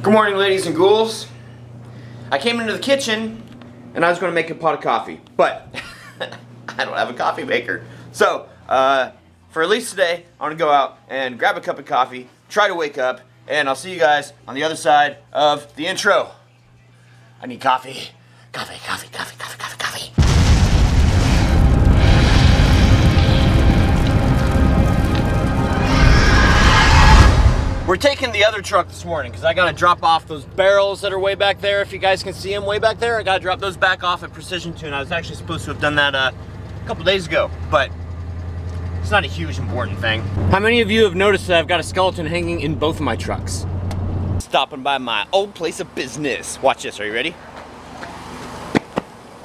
Good morning, ladies and ghouls. I came into the kitchen and I was going to make a pot of coffee, but I don't have a coffee maker. So, uh, for at least today, I'm going to go out and grab a cup of coffee, try to wake up, and I'll see you guys on the other side of the intro. I need coffee. Coffee, coffee, coffee, coffee, coffee, We're taking the other truck this morning because I got to drop off those barrels that are way back there. If you guys can see them way back there, I got to drop those back off at Precision Tune. I was actually supposed to have done that uh, a couple days ago, but it's not a huge important thing. How many of you have noticed that I've got a skeleton hanging in both of my trucks? Stopping by my old place of business. Watch this, are you ready?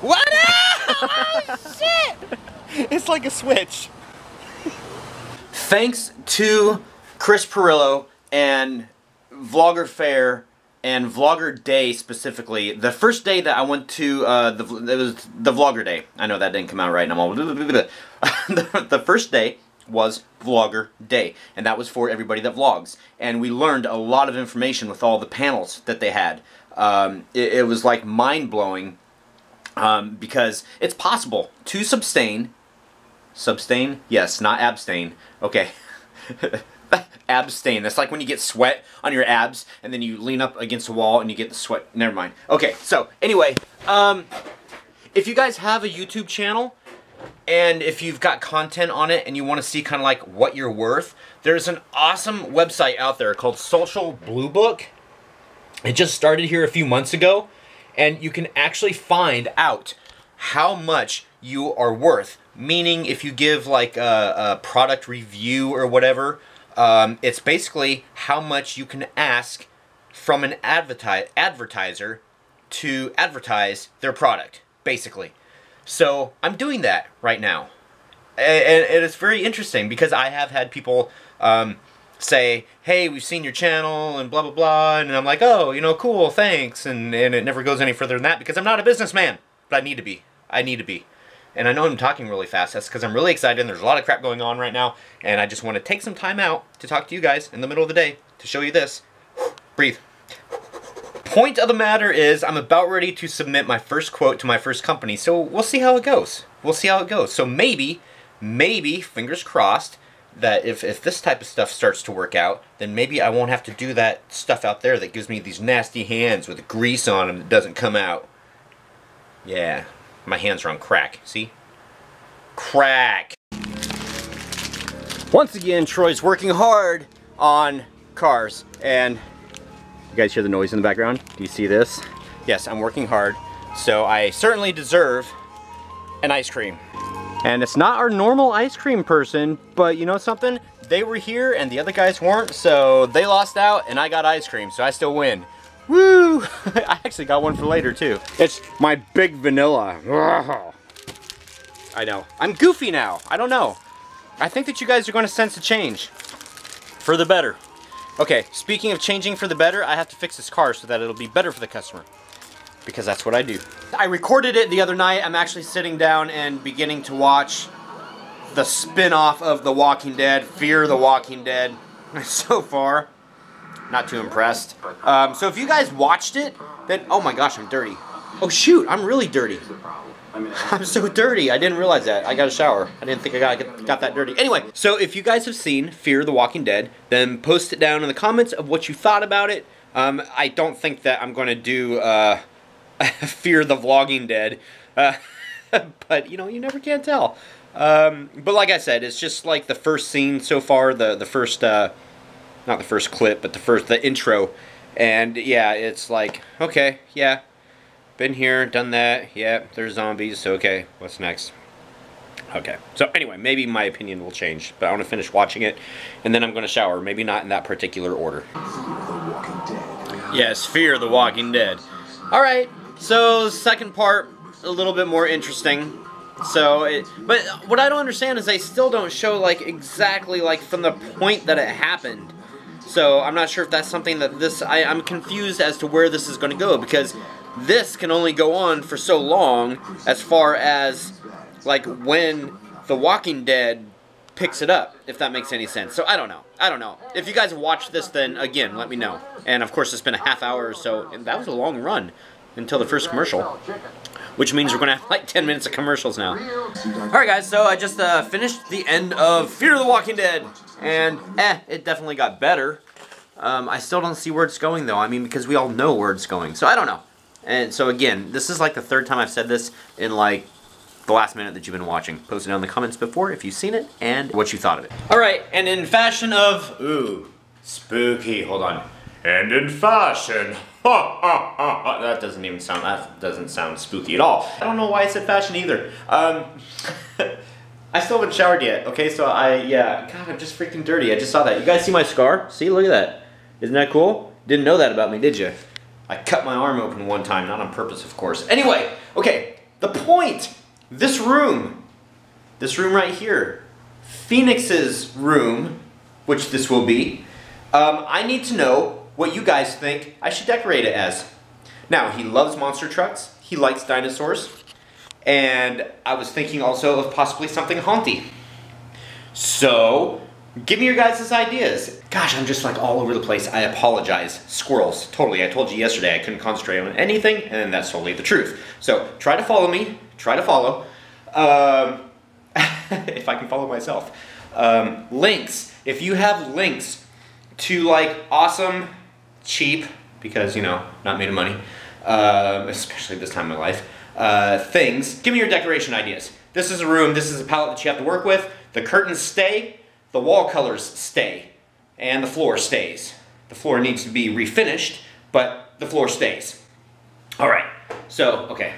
What oh, shit! It's like a switch. Thanks to Chris Pirillo and Vlogger Fair and Vlogger Day specifically. The first day that I went to, uh, the, it was the Vlogger Day. I know that didn't come out right, and I'm all... the, first day was Vlogger Day, and that was for everybody that vlogs. And we learned a lot of information with all the panels that they had. Um, it, it was like mind-blowing um, because it's possible to sustain, sustain? Yes, not abstain. Okay. abstain. That's like when you get sweat on your abs and then you lean up against a wall and you get the sweat. Never mind. Okay, so anyway, um, if you guys have a YouTube channel and if you've got content on it and you want to see kind of like what you're worth, there's an awesome website out there called Social Blue Book. It just started here a few months ago and you can actually find out how much you are worth. Meaning if you give like a, a product review or whatever, um, it's basically how much you can ask from an adverti advertiser to advertise their product, basically. So I'm doing that right now. And, and it's very interesting because I have had people um, say, hey, we've seen your channel and blah, blah, blah. And I'm like, oh, you know, cool, thanks. And, and it never goes any further than that because I'm not a businessman. But I need to be. I need to be. And I know I'm talking really fast. That's because I'm really excited and there's a lot of crap going on right now. And I just want to take some time out to talk to you guys in the middle of the day to show you this. Breathe. Point of the matter is I'm about ready to submit my first quote to my first company. So we'll see how it goes. We'll see how it goes. So maybe, maybe, fingers crossed, that if, if this type of stuff starts to work out, then maybe I won't have to do that stuff out there that gives me these nasty hands with grease on them that doesn't come out. Yeah, my hands are on crack. See? Crack! Once again, Troy's working hard on cars. And you guys hear the noise in the background? Do you see this? Yes, I'm working hard. So I certainly deserve an ice cream. And it's not our normal ice cream person, but you know something? They were here and the other guys weren't, so they lost out and I got ice cream, so I still win. Woo! I actually got one for later too. It's my big vanilla. I know. I'm goofy now. I don't know. I think that you guys are going to sense a change. For the better. Okay, speaking of changing for the better, I have to fix this car so that it'll be better for the customer. Because that's what I do. I recorded it the other night. I'm actually sitting down and beginning to watch the spin-off of The Walking Dead, Fear the Walking Dead. So far, not too impressed. Um, so if you guys watched it, then, oh my gosh, I'm dirty. Oh shoot, I'm really dirty. I'm so dirty. I didn't realize that. I got a shower. I didn't think I got, got that dirty. Anyway, so if you guys have seen Fear the Walking Dead, then post it down in the comments of what you thought about it. Um, I don't think that I'm going to do uh, Fear the Vlogging Dead. Uh, but, you know, you never can tell. Um, but like I said, it's just like the first scene so far, the, the first... Uh, not the first clip, but the first, the intro. And yeah, it's like, okay, yeah, been here, done that, yeah, there's zombies, So okay, what's next? Okay, so anyway, maybe my opinion will change, but I want to finish watching it, and then I'm going to shower, maybe not in that particular order. Yes, Fear of the Walking Dead. Alright, so second part, a little bit more interesting. So, it, but what I don't understand is they still don't show, like, exactly, like, from the point that it happened so I'm not sure if that's something that this, I, I'm confused as to where this is going to go because this can only go on for so long as far as like when The Walking Dead picks it up, if that makes any sense. So I don't know. I don't know. If you guys watch this, then again, let me know. And of course, it's been a half hour or so, and that was a long run until the first commercial. Which means we're gonna have like 10 minutes of commercials now. Alright guys, so I just uh, finished the end of Fear of the Walking Dead. And eh, it definitely got better. Um, I still don't see where it's going though. I mean, because we all know where it's going. So I don't know. And so again, this is like the third time I've said this in like the last minute that you've been watching. Post it down in the comments before if you've seen it and what you thought of it. Alright, and in fashion of, ooh, spooky, hold on. And in fashion, ha ha ha ha, that doesn't even sound, that doesn't sound spooky at all. I don't know why I said fashion either. Um, I still haven't showered yet, okay, so I, yeah, God, I'm just freaking dirty. I just saw that. You guys see my scar? See, look at that. Isn't that cool? Didn't know that about me, did you? I cut my arm open one time, not on purpose, of course. Anyway, okay, the point. This room, this room right here, Phoenix's room, which this will be, um, I need to know what you guys think I should decorate it as. Now, he loves monster trucks, he likes dinosaurs, and I was thinking also of possibly something haunty. So, give me your guys' ideas. Gosh, I'm just like all over the place. I apologize. Squirrels, totally. I told you yesterday I couldn't concentrate on anything, and that's totally the truth. So, try to follow me. Try to follow. Um, if I can follow myself. Um, links. If you have links to like awesome, cheap, because, you know, not made of money, um, especially this time of my life, uh, things, give me your decoration ideas. This is a room, this is a palette that you have to work with. The curtains stay, the wall colors stay, and the floor stays. The floor needs to be refinished, but the floor stays. All right, so, okay,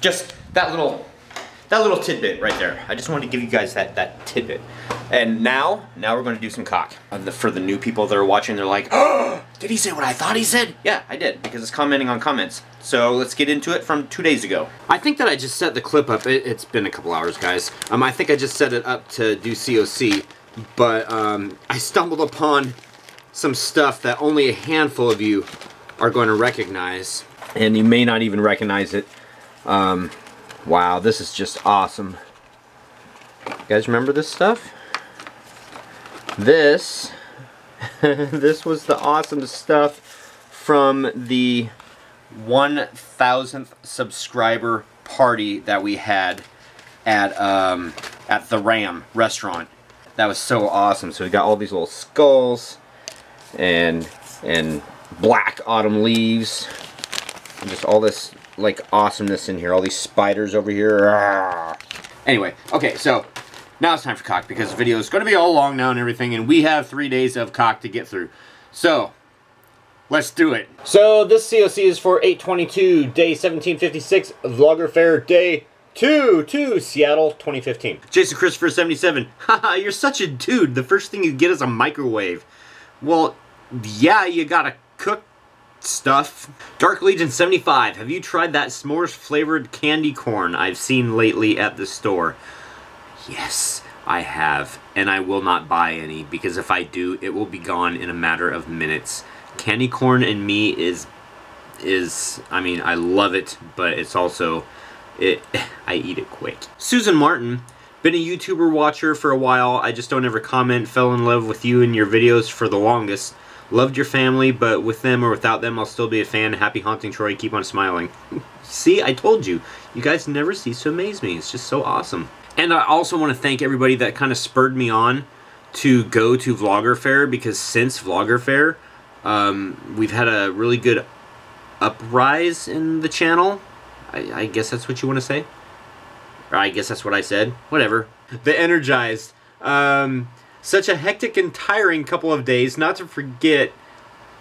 just that little, that little tidbit right there. I just wanted to give you guys that, that tidbit. And now, now we're gonna do some cock. Uh, the, for the new people that are watching, they're like, oh, did he say what I thought he said? Yeah, I did, because it's commenting on comments. So let's get into it from two days ago. I think that I just set the clip up. It, has been a couple hours, guys. Um, I think I just set it up to do COC, but um, I stumbled upon some stuff that only a handful of you are going to recognize. And you may not even recognize it. Um, wow, this is just awesome. You guys remember this stuff? This, this was the awesome stuff from the 1,000th subscriber party that we had at um, at the Ram restaurant. That was so awesome. So we got all these little skulls and and black autumn leaves and just all this like awesomeness in here. All these spiders over here. Ah. Anyway, okay, so now it's time for cock because the video is going to be all long now and everything, and we have three days of cock to get through. So, let's do it. So, this COC is for 822, day 1756, Vlogger Fair, day 2, 2, Seattle, 2015. Jason Christopher 77, haha, you're such a dude. The first thing you get is a microwave. Well, yeah, you gotta cook stuff. Dark Legion 75, have you tried that s'mores flavored candy corn I've seen lately at the store? Yes, I have, and I will not buy any because if I do, it will be gone in a matter of minutes. Candy corn and me is is I mean, I love it, but it's also it I eat it quick. Susan Martin, been a YouTuber watcher for a while. I just don't ever comment. Fell in love with you and your videos for the longest. Loved your family, but with them or without them, I'll still be a fan. Happy haunting Troy. Keep on smiling. See, I told you. You guys never cease to amaze me. It's just so awesome. And I also want to thank everybody that kind of spurred me on to go to Vlogger Fair because since Vlogger Fair, um, we've had a really good uprise in the channel. I, I, guess that's what you want to say. Or I guess that's what I said. Whatever. The Energized. Um, such a hectic and tiring couple of days. Not to forget,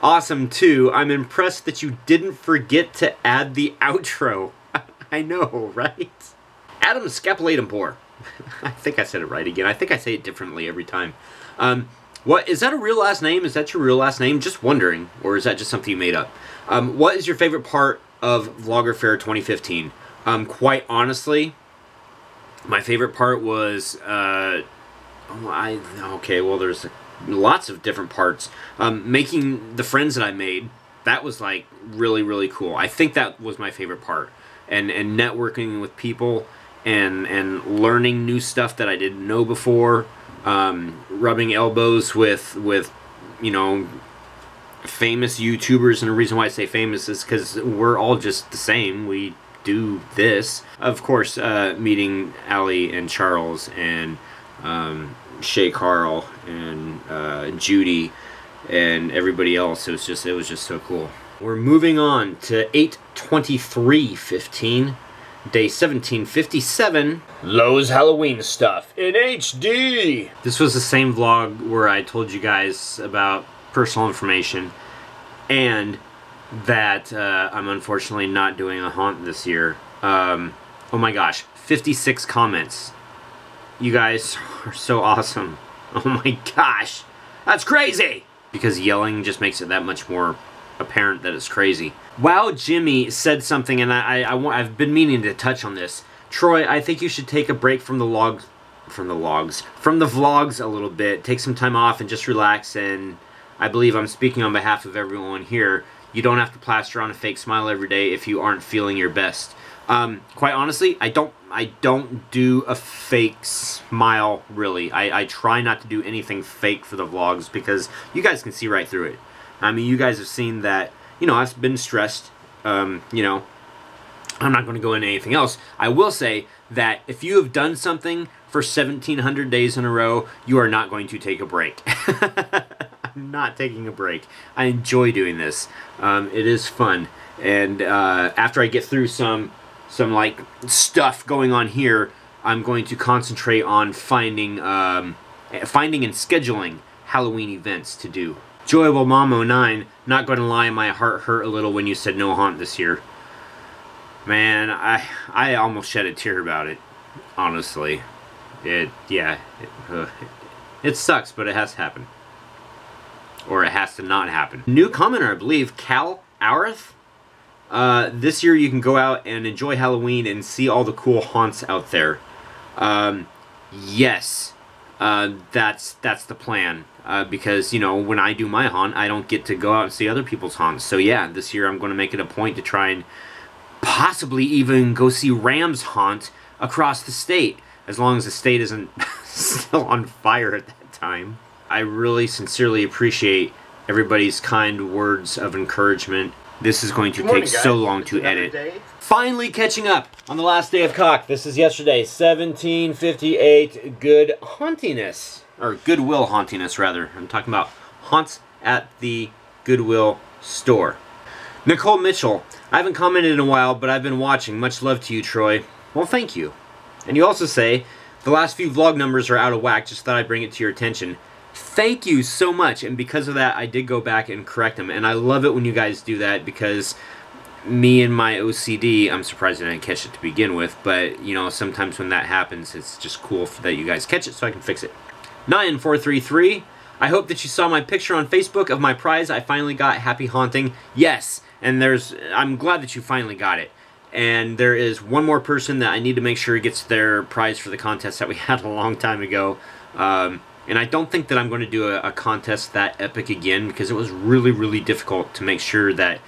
awesome too. I'm impressed that you didn't forget to add the outro. I know, right? Adam Scapulatum Poor. I think I said it right again. I think I say it differently every time. Um, what is that a real last name? Is that your real last name? Just wondering, or is that just something you made up? Um, what is your favorite part of Vlogger Fair 2015? Um, quite honestly, my favorite part was uh, oh, I okay. Well, there's lots of different parts. Um, making the friends that I made that was like really really cool. I think that was my favorite part, and and networking with people and and learning new stuff that I didn't know before um, rubbing elbows with with you know famous YouTubers, and the reason why I say famous is because we're all just the same. We do this. Of course, uh, meeting Ali and Charles and um, Shay Carl and uh, Judy and everybody else. It was just it was just so cool. We're moving on to 82315, day 1757. Lowe's Halloween stuff in HD. This was the same vlog where I told you guys about personal information and that uh, I'm unfortunately not doing a haunt this year. Um, oh my gosh, 56 comments. You guys are so awesome. Oh my gosh, that's crazy! Because yelling just makes it that much more apparent that it's crazy. Wow, Jimmy said something, and I, I, I, I've been meaning to touch on this. Troy, I think you should take a break from the logs, from the logs, from the vlogs a little bit. Take some time off and just relax. And I believe I'm speaking on behalf of everyone here. You don't have to plaster on a fake smile every day if you aren't feeling your best. Um, quite honestly, I don't I don't do a fake smile really. I, I try not to do anything fake for the vlogs because you guys can see right through it. I mean, you guys have seen that, you know, I've been stressed. Um, you know, I'm not going to go into anything else. I will say that if you have done something for 1700 days in a row, you are not going to take a break. I'm not taking a break. I enjoy doing this. Um, it is fun. And uh, after I get through some some like stuff going on here, I'm going to concentrate on finding um, finding and scheduling Halloween events to do. Joyable Mom 09, not going to lie, my heart hurt a little when you said no haunt this year. Man, I I almost shed a tear about it, honestly. It, yeah, it, uh, it sucks, but it has to happen. Or it has to not happen. New commenter, I believe, Cal Aurith? Uh, this year you can go out and enjoy Halloween and see all the cool haunts out there. Um, yes, uh, that's that's the plan. Uh, because you know when I do my haunt, I don't get to go out and see other people's haunts. So yeah, this year I'm going to make it a point to try and possibly even go see Ram's haunt across the state, as long as the state isn't still on fire at that time. I really sincerely appreciate everybody's kind words of encouragement this is going to morning, take guys. so long to edit. Day. Finally catching up on the last day of cock. This is yesterday, 1758. Good hauntiness. Or goodwill hauntiness, rather. I'm talking about haunts at the Goodwill store. Nicole Mitchell. I haven't commented in a while, but I've been watching. Much love to you, Troy. Well, thank you. And you also say, the last few vlog numbers are out of whack. Just thought I'd bring it to your attention thank you so much. And because of that, I did go back and correct them. And I love it when you guys do that because me and my OCD, I'm surprised I didn't catch it to begin with. But, you know, sometimes when that happens, it's just cool that you guys catch it so I can fix it. 9433. I hope that you saw my picture on Facebook of my prize. I finally got Happy Haunting. Yes, and there's I'm glad that you finally got it. And there is one more person that I need to make sure gets their prize for the contest that we had a long time ago. Um, and I don't think that I'm going to do a, a, contest that epic again because it was really, really difficult to make sure that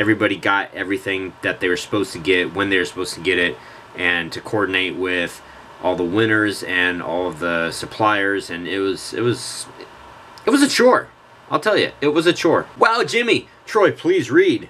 everybody got everything that they were supposed to get when they were supposed to get it and to coordinate with all the winners and all of the suppliers and it was it was it was a chore. I'll tell you, it was a chore. Wow, Jimmy, Troy, please read.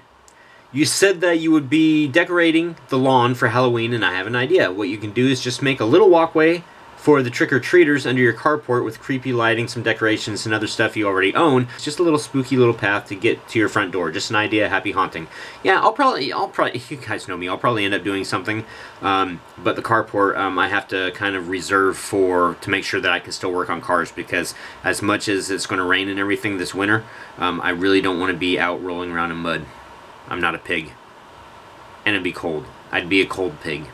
You said that you would be decorating the lawn for Halloween and I have an idea. What you can do is just make a little walkway for the trick-or-treaters under your carport with creepy lighting, some decorations, and other stuff you already own. It's just a little spooky little path to get to your front door. Just an idea, happy haunting. Yeah, I'll probably, I'll probably, you guys know me, I'll probably end up doing something. Um, but the carport, um, I have to kind of reserve for, to make sure that I can still work on cars because as much as it's going to rain and everything this winter, um, I really don't want to be out rolling around in mud. I'm not a pig. And it'd be cold. I'd be a cold pig.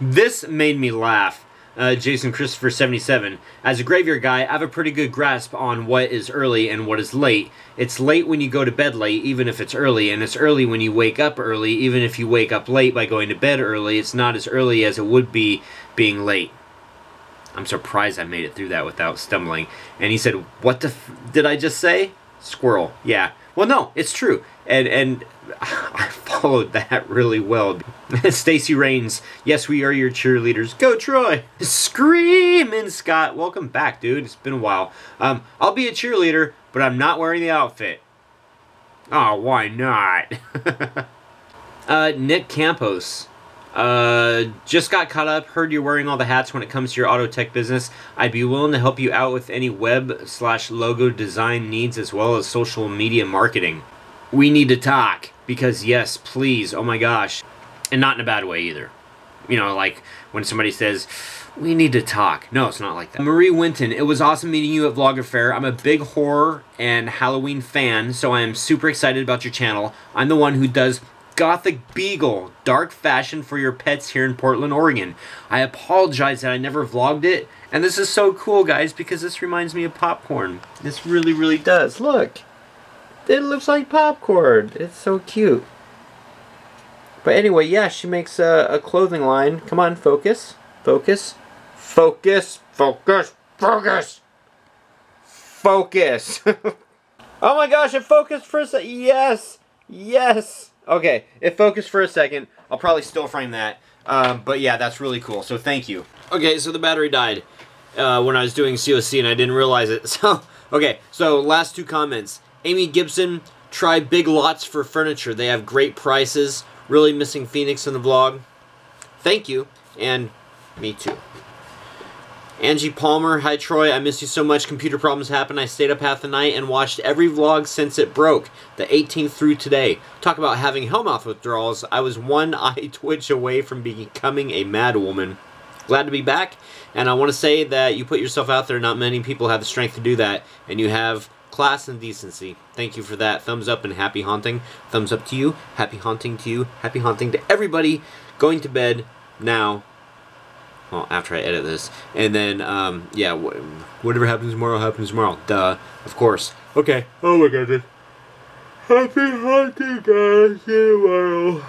This made me laugh uh, Jason Christopher 77. As a graveyard guy, I have a pretty good grasp on what is early and what is late. It's late when you go to bed late, even if it's early, and it's early when you wake up early, even if you wake up late by going to bed early. It's not as early as it would be being late. I'm surprised I made it through that without stumbling. And he said, "What the did I just say?" Squirrel. Yeah. Well, no, it's true. And and I followed that really well. Stacy Rains, yes, we are your cheerleaders. Go, Troy! Screaming Scott, welcome back, dude. It's been a while. Um, I'll be a cheerleader, but I'm not wearing the outfit. Oh, why not? uh, Nick Campos. Uh, just got caught up. Heard you're wearing all the hats when it comes to your auto tech business. I'd be willing to help you out with any web slash logo design needs as well as social media marketing. We need to talk because yes, please. Oh my gosh, and not in a bad way either. You know, like when somebody says, we need to talk. No, it's not like that. Marie Winton, it was awesome meeting you at Vlogger Fair. I'm a big horror and Halloween fan, so I am super excited about your channel. I'm the one who does Gothic Beagle, dark fashion for your pets here in Portland, Oregon. I apologize that I never vlogged it, and this is so cool, guys, because this reminds me of popcorn. This really, really does. Look, it looks like popcorn. It's so cute. But anyway, yeah, she makes a, a clothing line. Come on, focus. Focus. Focus. Focus. Focus. Focus. oh my gosh, it focused for a second. Yes. Yes. Okay, it focused for a second. I'll probably still frame that. Um, but yeah, that's really cool. So thank you. Okay, so the battery died uh, when I was doing COC and I didn't realize it. So, okay, so last two comments. Amy Gibson, try Big Lots for furniture. They have great prices. Really missing Phoenix in the vlog. Thank you, and me too. Angie Palmer, hi Troy, I miss you so much. Computer problems happened. I stayed up half the night and watched every vlog since it broke, the 18th through today. Talk about having Hellmouth withdrawals. I was one eye twitch away from becoming a mad woman. Glad to be back, and I want to say that you put yourself out there. Not many people have the strength to do that, and you have class and decency. Thank you for that. Thumbs up and happy haunting. Thumbs up to you. Happy haunting to you. Happy haunting to everybody. Going to bed now well, after I edit this. And then, um, yeah, wh whatever happens tomorrow happens tomorrow. Duh, of course. Okay. Oh my goodness. Happy hunting, guys. See you tomorrow.